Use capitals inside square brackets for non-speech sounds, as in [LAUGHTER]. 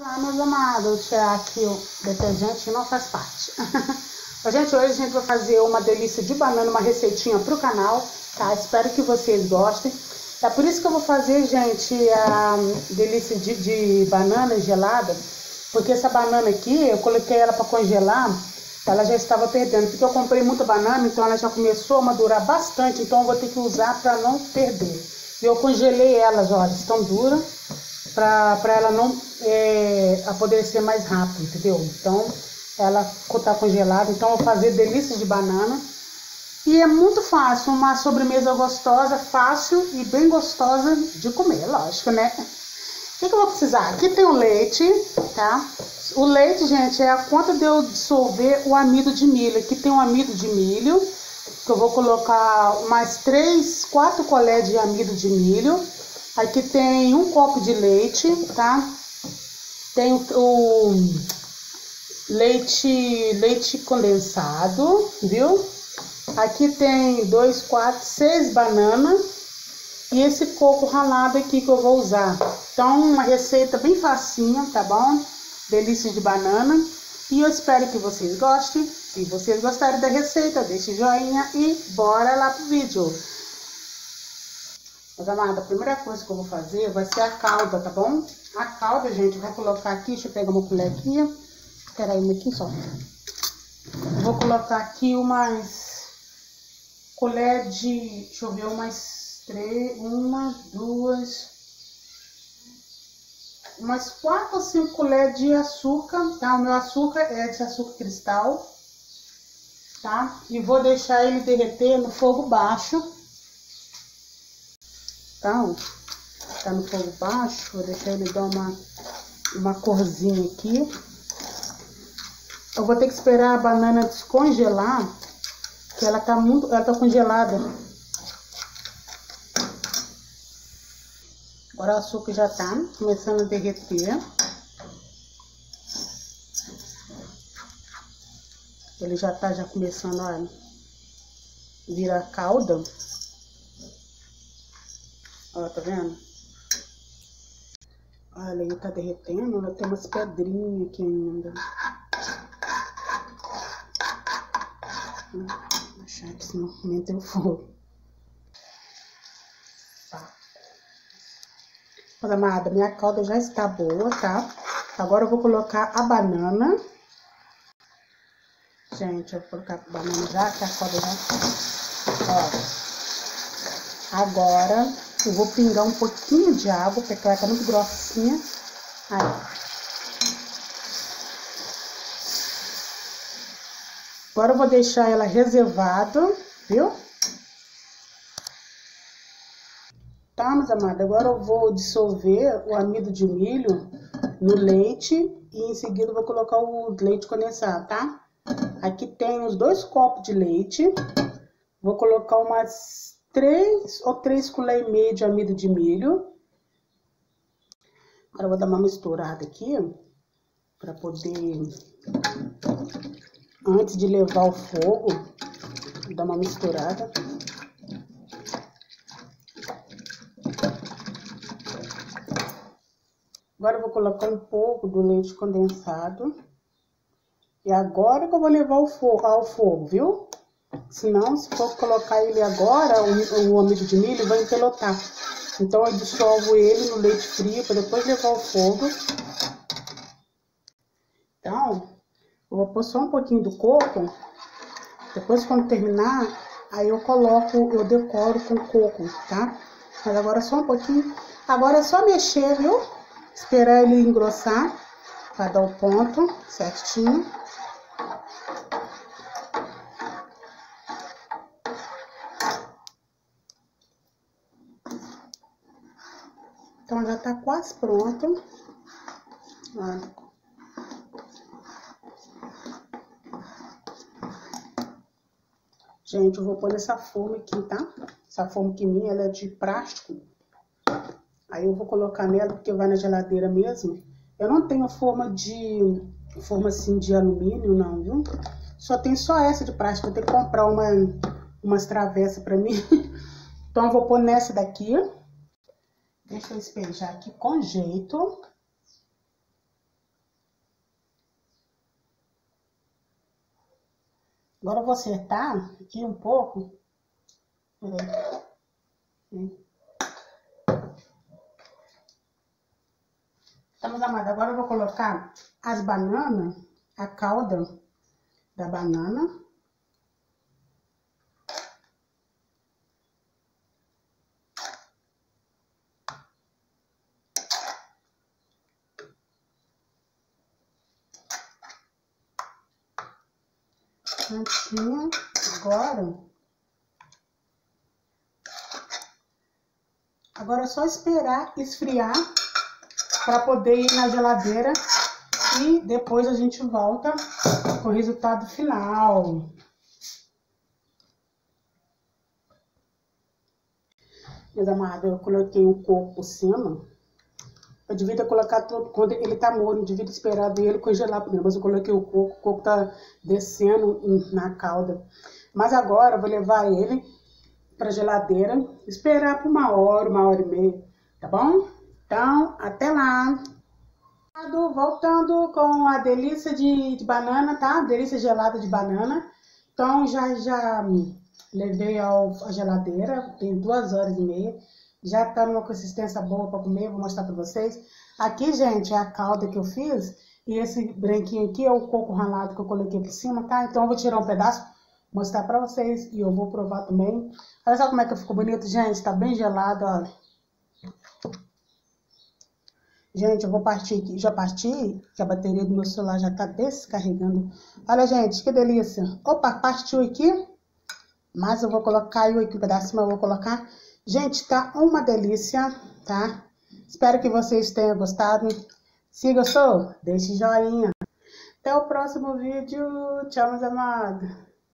Olá, meus amados, aqui o detergente não faz parte. [LAUGHS] gente, hoje a gente vai fazer uma delícia de banana, uma receitinha pro canal, tá? Espero que vocês gostem. É por isso que eu vou fazer, gente, a delícia de, de banana gelada, porque essa banana aqui, eu coloquei ela para congelar, ela já estava perdendo, porque eu comprei muita banana, então ela já começou a madurar bastante, então eu vou ter que usar para não perder. Eu congelei elas, olha, estão duras, para ela não é, apodrecer mais rápido, entendeu? Então, ela está congelada, então eu vou fazer delícias de banana. E é muito fácil, uma sobremesa gostosa, fácil e bem gostosa de comer, lógico, né? O que, que eu vou precisar? Aqui tem o leite, tá? O leite, gente, é a conta de eu dissolver o amido de milho. Aqui tem o amido de milho, que eu vou colocar mais 3, 4 colheres de amido de milho. Aqui tem um copo de leite, tá? Tem o, leite, leite condensado, viu? Aqui tem dois, quatro, seis bananas e esse coco ralado aqui que eu vou usar. Então, uma receita bem facinha, tá bom? Delícia de banana. E eu espero que vocês gostem. Se vocês gostarem da receita, deixe joinha e bora lá pro vídeo. Mas, amada, a primeira coisa que eu vou fazer vai ser a calda, tá bom? A calda, gente, vou colocar aqui, deixa eu pegar uma colher aqui. Espera aí, aqui só. Eu vou colocar aqui umas colher de, deixa eu ver, umas três, uma, duas, umas quatro ou cinco colheres de açúcar, tá? O meu açúcar é de açúcar cristal, tá? E vou deixar ele derreter no fogo baixo, tá? Tá no fogo baixo, vou deixar ele dar uma, uma corzinha aqui. Eu vou ter que esperar a banana descongelar, que ela tá muito, ela tá congelada. Agora o açúcar já tá começando a derreter. Ele já tá já começando a virar calda. Tá vendo? Olha, ele tá derretendo, tem umas pedrinhas aqui ainda. Vou achar que senão aumenta o fogo. Olha, amada, minha calda já está boa, tá? Agora eu vou colocar a banana. Gente, eu vou colocar a banana já, que a calda já... Ó. Agora, eu vou pingar um pouquinho de água, porque ela tá muito grossinha. Aí. Agora eu vou deixar ela reservada, viu? Tá, meus amados? Agora eu vou dissolver o amido de milho no leite e em seguida vou colocar o leite condensado, tá? Aqui tem os dois copos de leite. Vou colocar umas três ou três colheres e meia de amido de milho. Agora eu vou dar uma misturada aqui para poder, antes de levar ao fogo, dar uma misturada. Agora eu vou colocar um pouco do leite condensado. E agora que eu vou levar ao fogo, ao fogo viu? Senão, se for colocar ele agora, o, o amido de milho vai empelotar. Então, eu dissolvo ele no leite frio para depois levar ao fogo. Então, eu vou pôr só um pouquinho do coco. Depois, quando terminar, aí eu coloco, eu decoro com coco, tá? Mas agora só um pouquinho. Agora é só mexer, viu? Esperar ele engrossar para dar o ponto certinho. Então, já tá quase pronto. Olha. Gente, eu vou pôr essa forma aqui, tá? Essa forma aqui minha, ela é de plástico. Aí eu vou colocar nela, porque vai na geladeira mesmo. Eu não tenho forma de... Forma assim de alumínio, não, viu? Só tem só essa de plástico. Vou ter que comprar uma, umas travessas pra mim. [LAUGHS] Então, eu vou pôr nessa daqui. Deixa eu espejar aqui com jeito. Agora eu vou acertar aqui um pouco. Estamos tá, amados. Agora eu vou colocar as bananas, a calda da banana. Prontinho. Agora, agora é só esperar esfriar para poder ir na geladeira e depois a gente volta com o resultado final. Meus amados, eu coloquei o coco por cima. Eu devia ter colocado quando ele tá morno, devia ter esperado ele congelar primeiro, mas eu coloquei o coco, o coco tá descendo na calda. Mas agora eu vou levar ele pra geladeira, esperar por uma hora, uma hora e meia, tá bom? Então, até lá. Voltando com a delícia de, de banana, tá? Delícia gelada de banana. Então, já, já levei ao, a geladeira, tem duas horas e meia. Já tá numa consistência boa para comer, vou mostrar para vocês. Aqui, gente, é a calda que eu fiz. E esse branquinho aqui é o coco ralado que eu coloquei por cima, tá? Então, eu vou tirar um pedaço, mostrar para vocês. E eu vou provar também. Olha só como é que ficou bonito, gente. Tá bem gelado, olha. Gente, eu vou partir aqui. Já parti, que a bateria do meu celular já tá descarregando. Olha, gente, que delícia. Opa, partiu aqui. Mas eu vou colocar, caiu aqui o pedacinho, eu vou colocar. Gente, tá uma delícia, tá? Espero que vocês tenham gostado. Se gostou, deixe joinha. Até o próximo vídeo. Tchau, meus amados.